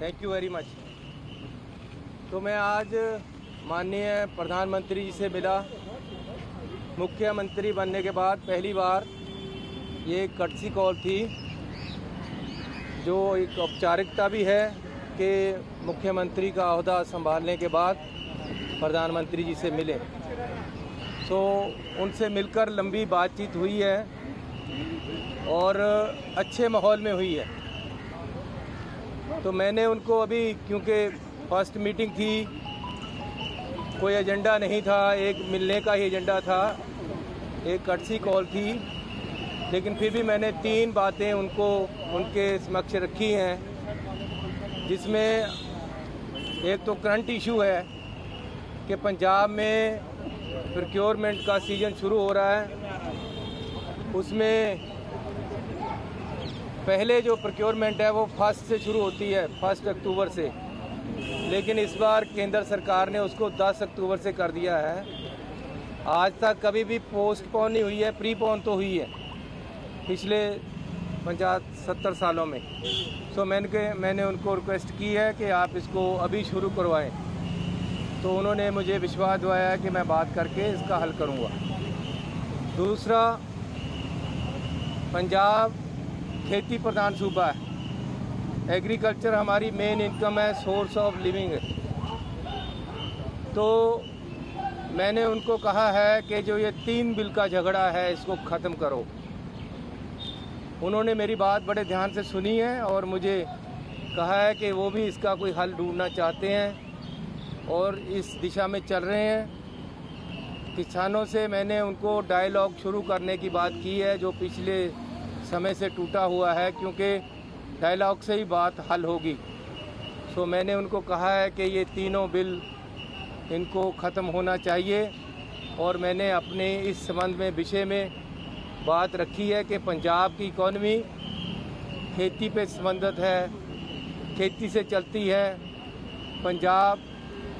Thank you very much तो मैं आज माननीय प्रधानमंत्री जी से मिला। मुख्यमंत्री बनने के बाद पहली बार ये कटसी कॉल थी, जो एक औपचारिकता भी है कि मुख्यमंत्री का अहदा संभालने के बाद प्रधानमंत्री जी से मिले। तो उनसे मिलकर लंबी बातचीत हुई है और अच्छे माहौल में हुई है। तो मैंने उनको अभी, क्योंकि फ़र्स्ट मीटिंग थी, कोई एजेंडा नहीं था, एक मिलने का ही एजेंडा था, एक कटसी कॉल थी, लेकिन फिर भी मैंने तीन बातें उनको, उनके समक्ष रखी हैं, जिसमें एक तो करंट इशू है, कि पंजाब में प्रोक्योरमेंट का सीज़न शुरू हो रहा है, उसमें पहले जो प्रोक्योरमेंट है वो फ़र्स्ट से शुरू होती है, फ़र्स्ट अक्टूबर से। लेकिन इस बार केंद्र सरकार ने उसको 10 अक्टूबर से कर दिया है। आज तक कभी भी पोस्टपोन नहीं हुई है प्रीपोन तो हुई है। पिछले पंचास, सत्तर सालों में। सो मैंने के मैंने उनको रिक्वेस्ट की है कि आप इसको अभी शुरू करवाएँ। तो उन्होंने मुझे विश्वास दिलाया है कि मैं बात करके इसका हल करूँगा। दूसरा, पंजाब खेती प्रधान सूबा है। एग्रीकल्चर हमारी मेन इनकम है सोर्स ऑफ़ लिविंग है। तो मैंने उनको कहा है कि जो ये तीन बिल का झगड़ा है, इसको ख़त्म करो। उन्होंने मेरी बात बड़े ध्यान से सुनी है और मुझे कहा है कि वो भी इसका कोई हल ढूंढना चाहते हैं और इस दिशा में चल रहे हैं। किसानों से मैंने उनको डायलॉग शुरू करने की बात की है, जो पिछले समय से टूटा हुआ है क्योंकि डायलॉग से ही बात हल होगी। सो मैंने उनको कहा है कि ये तीनों बिल इनको ख़त्म होना चाहिए और मैंने अपने इस संबंध में विषय में बात रखी है कि पंजाब की इकॉनमी खेती पे संबंधित है, खेती से चलती है, पंजाब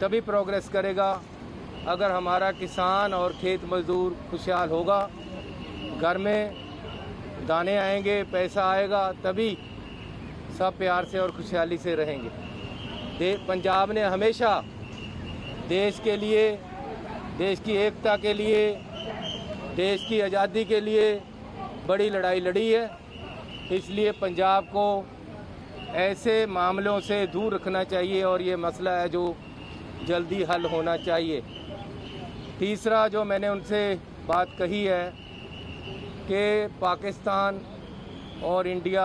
तभी प्रोग्रेस करेगा अगर हमारा किसान और खेत मजदूर खुशहाल होगा। घर में दाने आएँगे, पैसा आएगा, तभी सब प्यार से और खुशहाली से रहेंगे। दे, पंजाब ने हमेशा देश के लिए, देश की एकता के लिए, देश की आज़ादी के लिए बड़ी लड़ाई लड़ी है। इसलिए पंजाब को ऐसे मामलों से दूर रखना चाहिए और ये मसला है जो जल्दी हल होना चाहिए। तीसरा जो मैंने उनसे बात कही है कि पाकिस्तान और इंडिया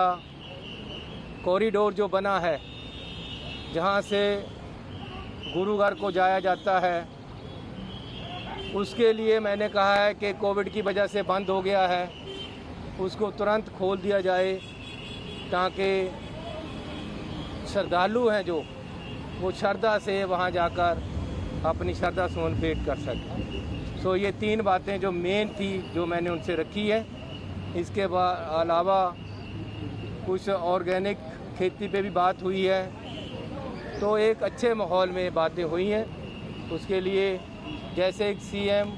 कॉरिडोर जो बना है, जहाँ से गुरुघर को जाया जाता है, उसके लिए मैंने कहा है कि कोविड की वजह से बंद हो गया है। उसको तुरंत खोल दिया जाए ताकि श्रद्धालु हैं जो, वो श्रद्धा से वहाँ जाकर अपनी श्रद्धा सुमन भेंट कर सकें। सो ये तीन बातें जो मेन थी, जो मैंने उनसे रखी है। इसके अलावा कुछ ऑर्गेनिक खेती पे भी बात हुई है। तो एक अच्छे माहौल में बातें हुई हैं। उसके लिए जैसे एक सीएम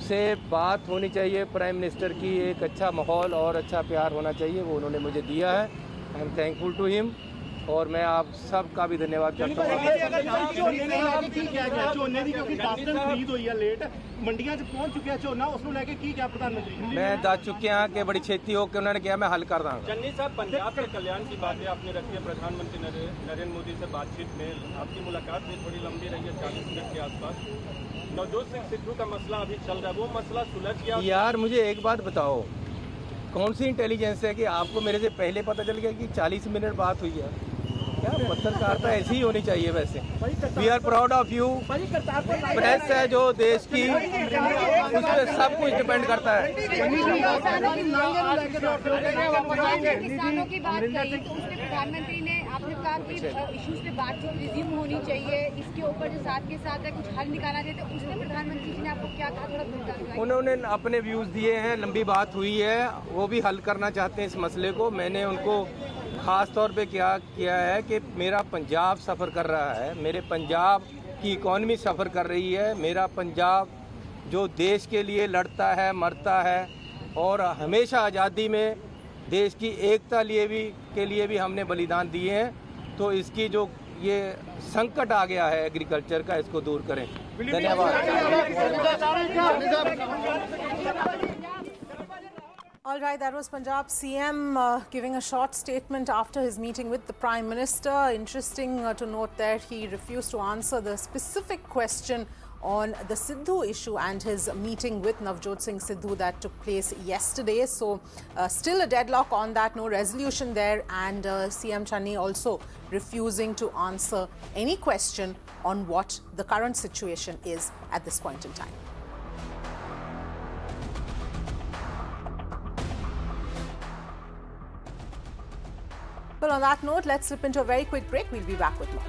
से बात होनी चाहिए प्राइम मिनिस्टर की एक अच्छा माहौल और अच्छा प्यार होना चाहिए, वो उन्होंने मुझे दिया है। I am thankful to him और मैं आप सब का भी धन्यवाद करता हूँ। मैं दस चुके हैं कि बड़ी छेती होकर उन्होंने कहा मैं हल कर रहा चन्नी साहब पंजाब के कल्याण की बातें आपने रखी है। प्रधानमंत्री नरेंद्र मोदी से बातचीत में आपकी मुलाकात भी थोड़ी लंबी रही है चालीस मिनट के आसपास। नवजोत सिंह सिद्धू का मसला अभी चल रहा है। वो मसला सुलझ गया। यार मुझे एक बात बताओ। कौन सी इंटेलिजेंस है कि आपको मेरे से पहले पता चल गया कि 40 मिनट बात हुई है? पत्रकारिता ऐसी ही होनी चाहिए वैसे। We are proud of you press है जो देश की उस पर सब कुछ डिपेंड करता है। किसानों की बात कही तो उसमें प्रधानमंत्री ने आपने कहा कि इश्यूज़ पे बातचीत रिज्यूम होनी चाहिए। इसके ऊपर जो साथ के साथ है कुछ हल निकाला जाए तो उसमें प्रधानमंत्री जी ने आपको क्या कहा? थोड़ा उन्होंने अपने व्यूज़ दिए हैं लंबी बात हुई है वो भी हल करना चाहते हैं इस मसले को। मैंने उनको ख़ास तौर पे क्या किया है कि मेरा पंजाब सफ़र कर रहा है। मेरे पंजाब की इकॉनमी सफ़र कर रही है। मेरा पंजाब जो देश के लिए लड़ता है मरता है और हमेशा आज़ादी में देश की एकता लिए भी के लिए भी हमने बलिदान दिए हैं। तो इसकी जो ये संकट आ गया है एग्रीकल्चर का इसको दूर करें। धन्यवाद। All right, that was Punjab CM uh, giving a short statement after his meeting with the Prime Minister. Interesting uh, to note that he refused to answer the specific question on the Sidhu issue and his meeting with Navjot Singh Sidhu that took place yesterday. So, uh, still a deadlock on that, no resolution there, and uh, CM Chani also refusing to answer any question on what the current situation is at this point in time. Well, on that note, let's slip into a very quick break. We'll be back with more.